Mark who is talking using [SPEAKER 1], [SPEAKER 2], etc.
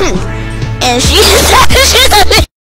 [SPEAKER 1] and she just